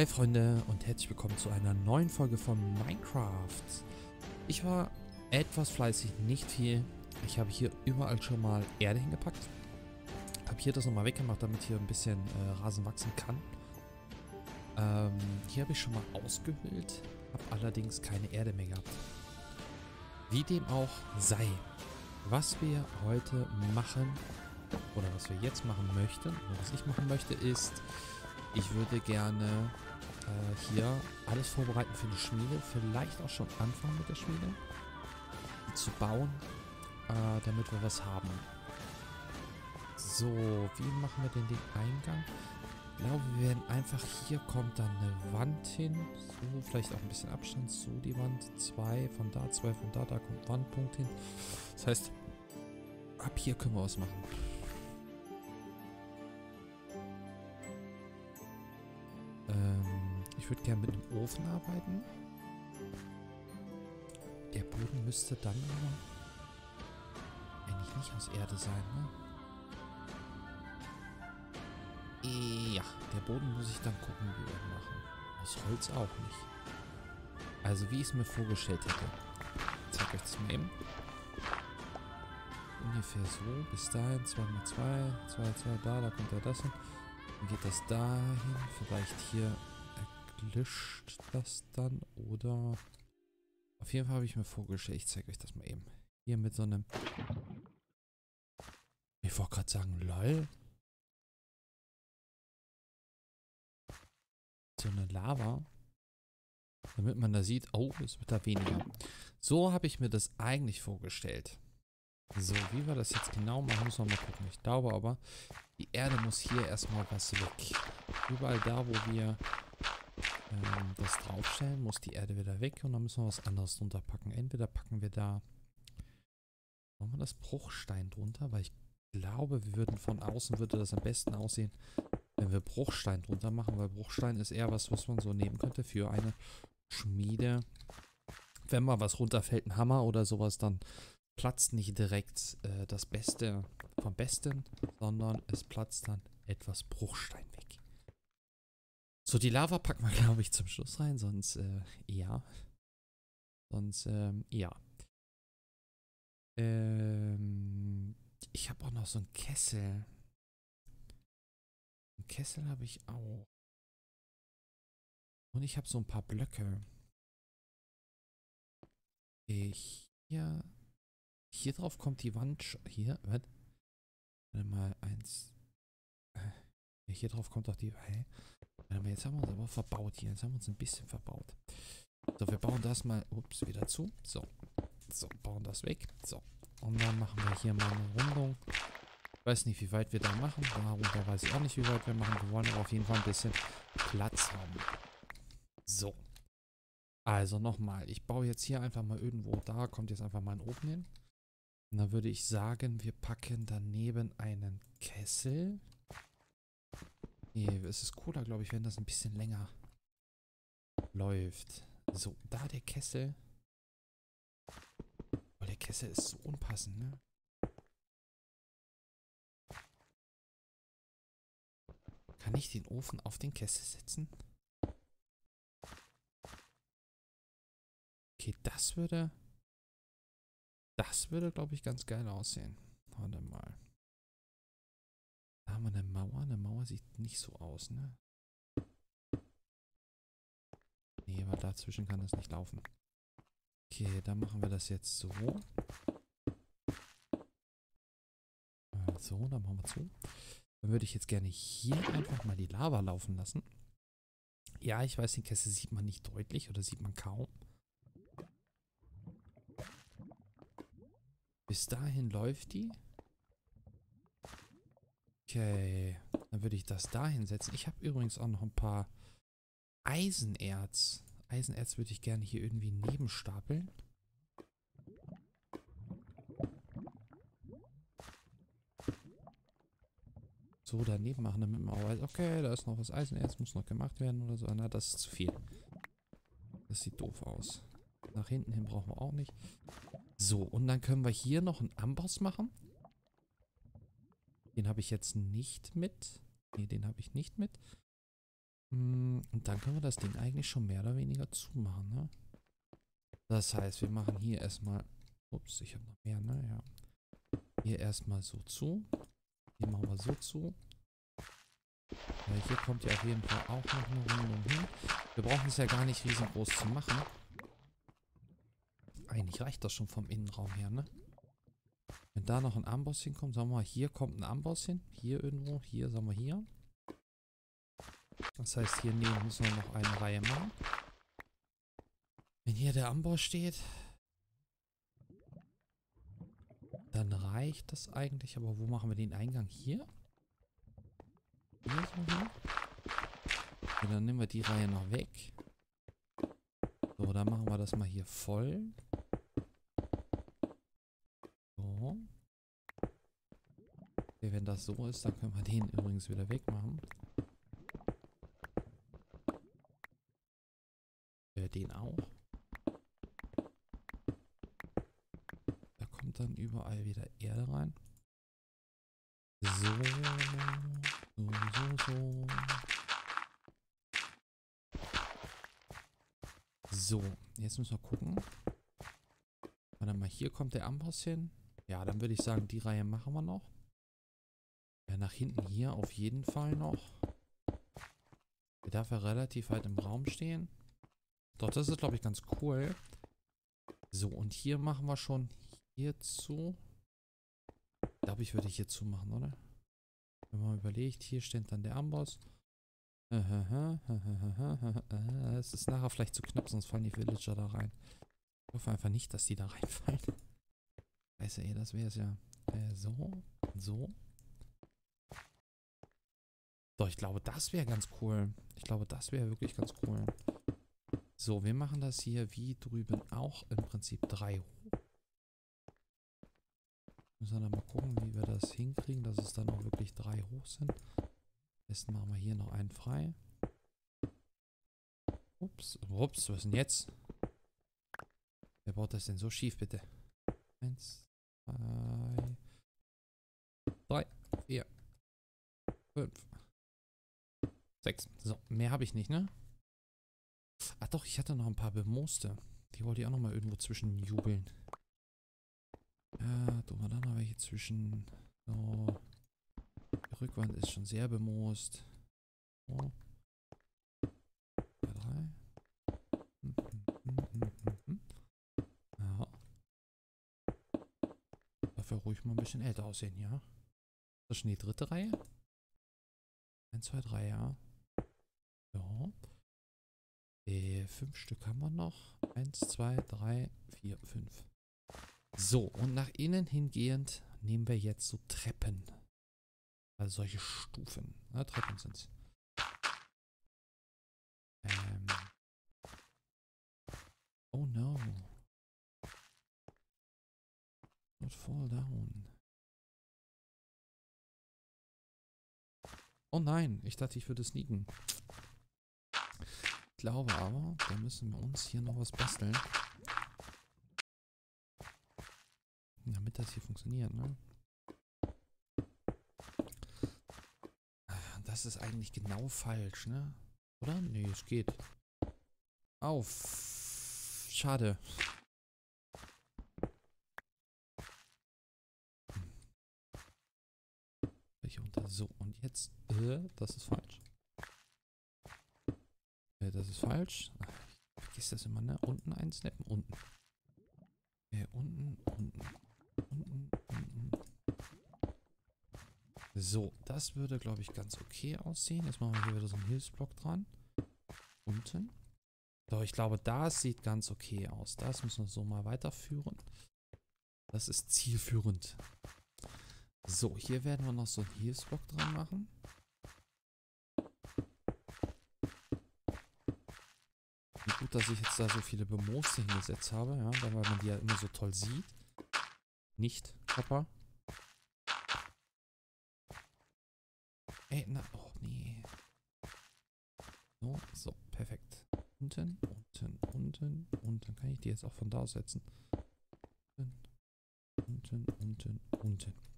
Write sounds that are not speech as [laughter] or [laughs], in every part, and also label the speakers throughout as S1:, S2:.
S1: Hi Freunde und herzlich willkommen zu einer neuen Folge von Minecraft. Ich war etwas fleißig, nicht viel. Ich habe hier überall schon mal Erde hingepackt. Habe hier das nochmal weggemacht, damit hier ein bisschen äh, Rasen wachsen kann. Ähm, hier habe ich schon mal ausgehöhlt, habe allerdings keine Erde mehr gehabt. Wie dem auch sei, was wir heute machen oder was wir jetzt machen möchten, oder was ich machen möchte, ist, ich würde gerne äh, hier alles vorbereiten für die Schmiede. Vielleicht auch schon anfangen mit der Schmiede. Zu bauen, äh, damit wir was haben. So, wie machen wir denn den Eingang? Ich glaube, wir werden einfach, hier kommt dann eine Wand hin. So, vielleicht auch ein bisschen Abstand. So, die Wand. Zwei von da, zwei von da. Da kommt Wandpunkt hin. Das heißt, ab hier können wir was machen. Ich würde gerne mit dem Ofen arbeiten. Der Boden müsste dann aber eigentlich nicht aus Erde sein, ne? Ja, der Boden muss ich dann gucken, wie wir machen. Aus Holz auch nicht. Also wie ich es mir vorgestellt hätte. Ich zeige euch das mal eben. Ungefähr so. Bis dahin 2x2, 2, 2, da, da kommt ja das hin. Dann geht das dahin. Vielleicht hier löscht das dann oder... Auf jeden Fall habe ich mir vorgestellt, ich zeige euch das mal eben. Hier mit so einem... Ich wollte gerade sagen, lol. So eine Lava. Damit man da sieht, oh, es wird da weniger. So habe ich mir das eigentlich vorgestellt. So, wie wir das jetzt genau machen, müssen wir mal gucken. Ich glaube aber, die Erde muss hier erstmal was weg. Überall da, wo wir ähm, das draufstellen, muss die Erde wieder weg und dann müssen wir was anderes drunter packen. Entweder packen wir da, machen wir das Bruchstein drunter, weil ich glaube, wir würden von außen, würde das am besten aussehen, wenn wir Bruchstein drunter machen, weil Bruchstein ist eher was, was man so nehmen könnte für eine Schmiede. Wenn mal was runterfällt, ein Hammer oder sowas, dann platzt nicht direkt äh, das Beste vom Besten, sondern es platzt dann etwas Bruchstein weg. So, die Lava packen wir, [laughs] glaube ich, zum Schluss rein, sonst, äh, ja. Sonst, ähm, ja. Ähm, ich habe auch noch so einen Kessel. Einen Kessel habe ich auch. Und ich habe so ein paar Blöcke. Ich, hier, hier drauf kommt die Wand, hier, warte. Mal eins. Äh, hier drauf kommt auch die, hä? Jetzt haben wir uns aber verbaut hier. Jetzt haben wir uns ein bisschen verbaut. So, wir bauen das mal, ups, wieder zu. So, so, bauen das weg. So, und dann machen wir hier mal eine Rundung. Ich weiß nicht, wie weit wir da machen. Darunter weiß ich auch nicht, wie weit wir machen. Wir wollen aber auf jeden Fall ein bisschen Platz haben. So. Also nochmal, ich baue jetzt hier einfach mal irgendwo, da kommt jetzt einfach mal ein Ofen hin. Und dann würde ich sagen, wir packen daneben einen Kessel. Nee, es ist cooler, glaube ich, wenn das ein bisschen länger läuft. So, da der Kessel. Oh, der Kessel ist so unpassend, ne? Kann ich den Ofen auf den Kessel setzen? Okay, das würde... Das würde, glaube ich, ganz geil aussehen. Warte mal. Haben wir eine Mauer. Eine Mauer sieht nicht so aus, ne? Nee, weil dazwischen kann das nicht laufen. Okay, dann machen wir das jetzt so. So, dann machen wir zu. Dann würde ich jetzt gerne hier einfach mal die Lava laufen lassen. Ja, ich weiß, den Kessel sieht man nicht deutlich oder sieht man kaum. Bis dahin läuft die. Okay, dann würde ich das da hinsetzen. Ich habe übrigens auch noch ein paar Eisenerz. Eisenerz würde ich gerne hier irgendwie nebenstapeln. So daneben machen, damit man auch weiß, okay, da ist noch was Eisenerz, muss noch gemacht werden oder so. Na, das ist zu viel. Das sieht doof aus. Nach hinten hin brauchen wir auch nicht. So, und dann können wir hier noch einen Amboss machen. Den habe ich jetzt nicht mit. Ne, den habe ich nicht mit. Mm, und dann können wir das Ding eigentlich schon mehr oder weniger zumachen, ne? Das heißt, wir machen hier erstmal... Ups, ich habe noch mehr, ne? Ja. Hier erstmal so zu. Hier machen wir so zu. Weil hier kommt ja auf jeden Fall auch noch eine Rundung hin. Wir brauchen es ja gar nicht riesengroß zu machen. Eigentlich reicht das schon vom Innenraum her, ne? Wenn da noch ein Amboss hinkommt, sagen wir mal, hier kommt ein Amboss hin. Hier irgendwo, hier, sagen wir hier. Das heißt, hier neben müssen wir noch eine Reihe machen. Wenn hier der Amboss steht, dann reicht das eigentlich. Aber wo machen wir den Eingang? Hier? Hier so hin? Okay, dann nehmen wir die Reihe noch weg. So, dann machen wir das mal hier voll. Okay, wenn das so ist, dann können wir den übrigens wieder wegmachen. Äh, den auch. Da kommt dann überall wieder Erde rein. So. So, so, so. So, jetzt müssen wir gucken. Warte mal, hier kommt der Amboss hin. Ja, dann würde ich sagen, die Reihe machen wir noch. Ja, nach hinten hier auf jeden Fall noch. Der darf ja relativ weit im Raum stehen. Doch, das ist, glaube ich, ganz cool. So, und hier machen wir schon hier zu. Ich glaube, ich würde hier zu machen, oder? Wenn man überlegt, hier steht dann der Amboss. Es ist nachher vielleicht zu knapp, sonst fallen die Villager da rein. Ich hoffe einfach nicht, dass die da [laughs] reinfallen. Ja eh, das wäre es ja. Äh, so, so. Doch, ich glaube, das wäre ganz cool. Ich glaube, das wäre wirklich ganz cool. So, wir machen das hier wie drüben auch im Prinzip drei hoch. Müssen wir dann mal gucken, wie wir das hinkriegen, dass es dann auch wirklich drei hoch sind. Besten machen wir hier noch einen frei. Ups, ups, was ist denn jetzt? Wer baut das denn so schief, bitte? Eins, zwei, drei, vier, fünf, sechs. So, mehr habe ich nicht, ne? Ach doch, ich hatte noch ein paar Bemooste. Die wollte ich auch noch mal irgendwo zwischen jubeln. Ja, tun wir da noch welche zwischen. So. Die Rückwand ist schon sehr bemoost. So. Zwei, drei. Hm, hm, hm, ja. Dafür ruhig mal ein bisschen älter aussehen, ja. Das ist schon die dritte Reihe? Eins, zwei, drei, ja. Ja. Äh, fünf Stück haben wir noch. Eins, zwei, drei, vier, fünf. So, und nach innen hingehend nehmen wir jetzt so Treppen. Also solche Stufen. Na, Treppen sind es. Ähm. Oh no. Not fall down. Oh nein, ich dachte, ich würde sneaken. Ich glaube aber, da müssen wir uns hier noch was basteln. Damit das hier funktioniert, ne? Das ist eigentlich genau falsch, ne? Oder? Nee, es geht. Auf. Schade. Welche unter so. Und jetzt. Äh, das ist falsch. Äh, das ist falsch. Ach, ich vergiss das immer, ne? Unten einsnappen. Unten. Äh, unten, unten. Unten, unten. So, das würde, glaube ich, ganz okay aussehen. Jetzt machen wir hier wieder so einen Hilfsblock dran. Unten. So, ich glaube, das sieht ganz okay aus. Das müssen wir so mal weiterführen. Das ist zielführend. So, hier werden wir noch so einen Hilfsblock dran machen. Wie gut, dass ich jetzt da so viele Bemooste hingesetzt habe, ja, weil man die ja immer so toll sieht. Nicht, Papa. Ey, na, oh nee. So, so, perfekt. Unten, unten, unten, unten. Kann ich die jetzt auch von da setzen? Unten, unten, unten, unten.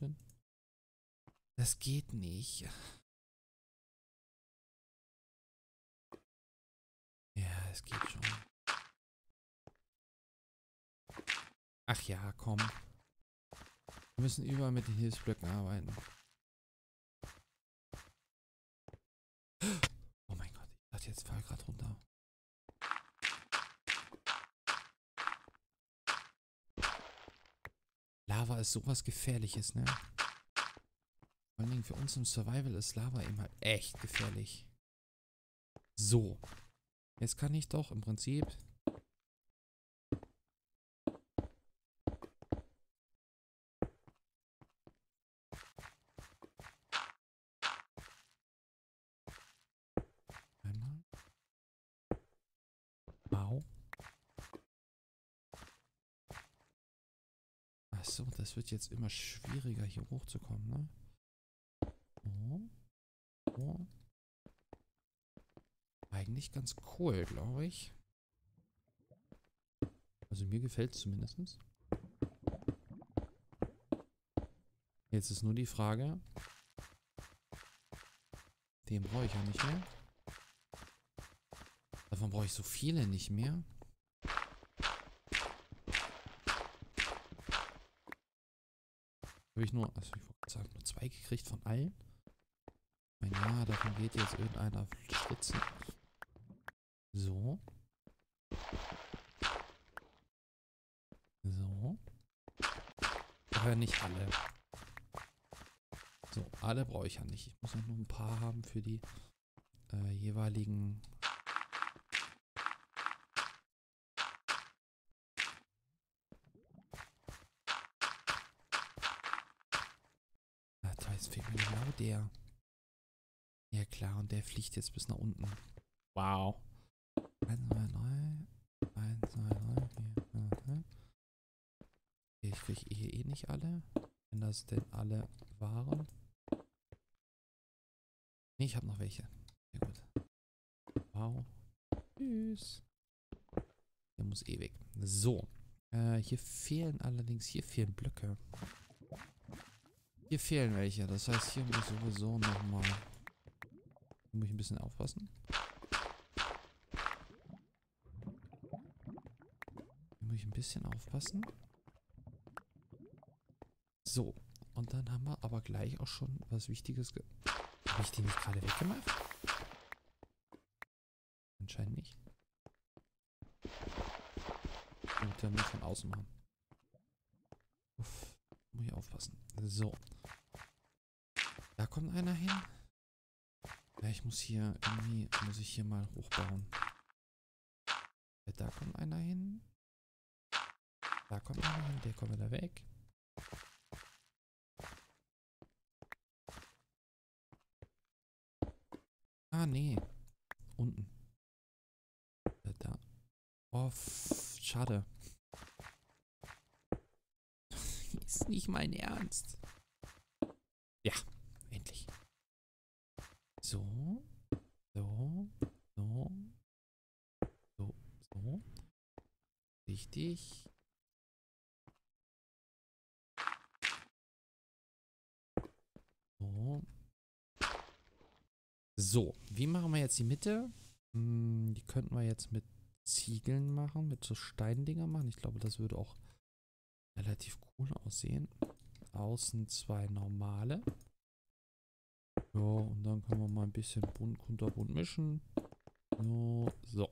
S1: Unten. Das geht nicht. Ja, es geht schon. Ach ja, komm. Wir müssen überall mit den Hilfsblöcken arbeiten. Oh mein Gott, ich dachte jetzt fall gerade runter. Lava ist sowas Gefährliches, ne? Vor allen Dingen für uns im Survival ist Lava eben halt echt gefährlich. So. Jetzt kann ich doch im Prinzip Wird jetzt immer schwieriger hier hochzukommen, ne? Oh. Oh. Eigentlich ganz cool, glaube ich. Also mir gefällt es zumindest. Jetzt ist nur die Frage. Den brauche ich ja nicht mehr. Davon brauche ich so viele nicht mehr. Ich nur, also ich wollte sagen, nur zwei gekriegt von allen. Ich ja, davon geht jetzt irgendeiner schwitzen. So. So. Aber nicht alle. So, alle brauche ich ja nicht. Ich muss ja nur ein paar haben für die äh, jeweiligen der. Ja klar, und der fliegt jetzt bis nach unten. Wow. 1, 2, 3. 1, 2, 3, 4, 5, 6. Okay, ich kriege hier eh nicht alle. Wenn das denn alle waren. Nee, ich habe noch welche. Sehr gut. Wow. Tschüss. Der muss eh weg. So. Äh, hier fehlen allerdings, hier fehlen Blöcke. Hier fehlen welche. Das heißt, hier muss ich sowieso nochmal... Muss ich ein bisschen aufpassen. Hier muss ich ein bisschen aufpassen. So. Und dann haben wir aber gleich auch schon was Wichtiges... Habe ich die nicht gerade weggemacht? Anscheinend nicht. Und dann muss von außen machen. Uff. Muss ich aufpassen. So. Da kommt einer hin. Ja, ich muss hier irgendwie, muss ich hier mal hochbauen. Da kommt einer hin. Da kommt einer hin, der kommt wieder weg. Ah, nee. Unten. Da. Oh, schade. [laughs] Ist nicht mein Ernst. Ja, endlich. So. So. So. So. So. Richtig. So. So, wie machen wir jetzt die Mitte? Hm, die könnten wir jetzt mit Ziegeln machen, mit so Steindinger machen. Ich glaube, das würde auch relativ cool aussehen. Außen zwei normale. Ja, und dann können wir mal ein bisschen bunt, kunterbunt mischen. So, so.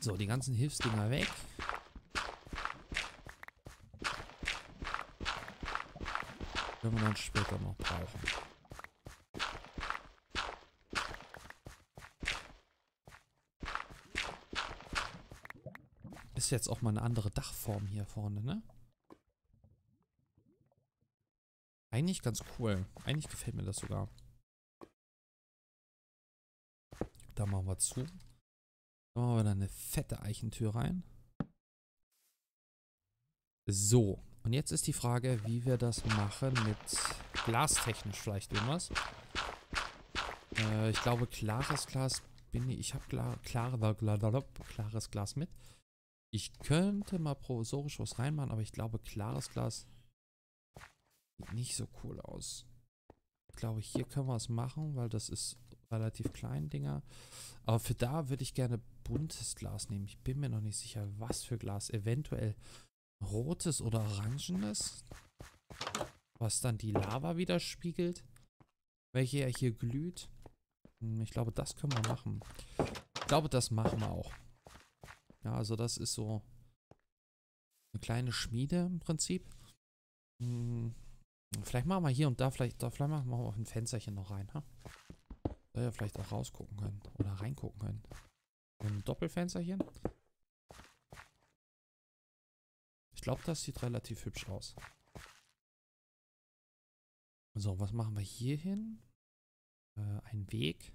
S1: So, die ganzen Hilfsdinger weg. Können wir dann später noch brauchen. Ist jetzt auch mal eine andere Dachform hier vorne, ne? Eigentlich ganz cool. Eigentlich gefällt mir das sogar. Da machen wir zu. Da machen wir da eine fette Eichentür rein. So. Und jetzt ist die Frage, wie wir das machen mit glastechnisch vielleicht irgendwas. Äh, ich glaube, klares Glas bin ich. Ich habe klar, klare, klares Glas mit. Ich könnte mal provisorisch was reinmachen, aber ich glaube, klares Glas Nicht so cool aus. Ich glaube, hier können wir es machen, weil das ist relativ klein, Dinger. Aber für da würde ich gerne buntes Glas nehmen. Ich bin mir noch nicht sicher, was für Glas. Eventuell rotes oder orangenes. Was dann die Lava widerspiegelt. Welche ja hier glüht. Hm, ich glaube, das können wir machen. Ich glaube, das machen wir auch. Ja, also das ist so eine kleine Schmiede im Prinzip. Vielleicht machen wir hier und da, vielleicht, da, vielleicht machen wir auch ein Fensterchen noch rein. Ha? Soll ja vielleicht auch rausgucken können. Oder reingucken können. Ein Doppelfensterchen. Ich glaube, das sieht relativ hübsch aus. So, was machen wir hier hin? Äh, ein Weg.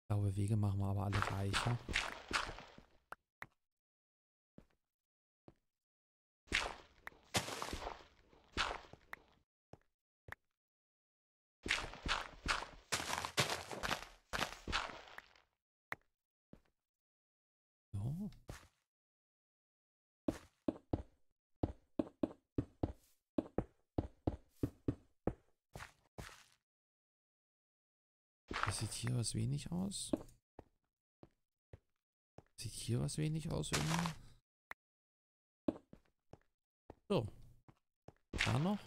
S1: Ich glaube, Wege machen wir aber alle gleich. Ja? Das sieht hier was wenig aus. Sieht hier was wenig aus irgendwie. So. Da noch.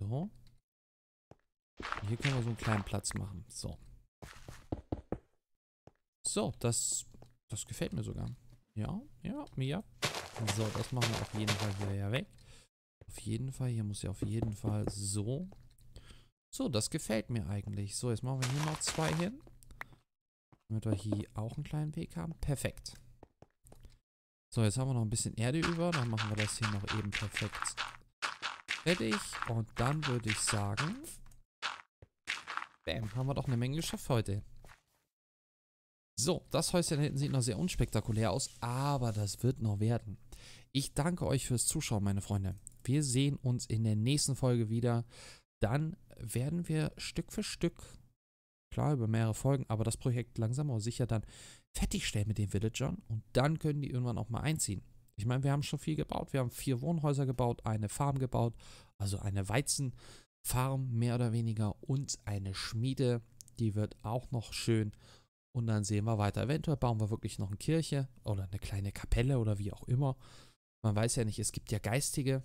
S1: So. Hier können wir so einen kleinen Platz machen. So. So, das, das gefällt mir sogar. Ja, ja, mir. So, das machen wir auf jeden Fall hier ja weg. Auf jeden Fall, hier muss ja auf jeden Fall so so, das gefällt mir eigentlich. So, jetzt machen wir hier noch zwei hin. Damit wir hier auch einen kleinen Weg haben. Perfekt. So, jetzt haben wir noch ein bisschen Erde über. Dann machen wir das hier noch eben perfekt fertig. Und dann würde ich sagen... Bam, haben wir doch eine Menge geschafft heute. So, das Häuschen hinten sieht noch sehr unspektakulär aus, aber das wird noch werden. Ich danke euch fürs Zuschauen, meine Freunde. Wir sehen uns in der nächsten Folge wieder. Dann werden wir Stück für Stück, klar über mehrere Folgen, aber das Projekt langsam aber sicher dann fertigstellen mit den Villagern und dann können die irgendwann auch mal einziehen. Ich meine, wir haben schon viel gebaut. Wir haben vier Wohnhäuser gebaut, eine Farm gebaut, also eine Weizenfarm mehr oder weniger und eine Schmiede. Die wird auch noch schön. Und dann sehen wir weiter. Eventuell bauen wir wirklich noch eine Kirche oder eine kleine Kapelle oder wie auch immer. Man weiß ja nicht, es gibt ja geistige,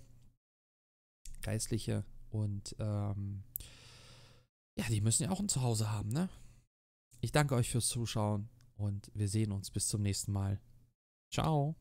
S1: geistliche und ähm, ja, die müssen ja auch ein Zuhause haben, ne? Ich danke euch fürs Zuschauen und wir sehen uns bis zum nächsten Mal. Ciao.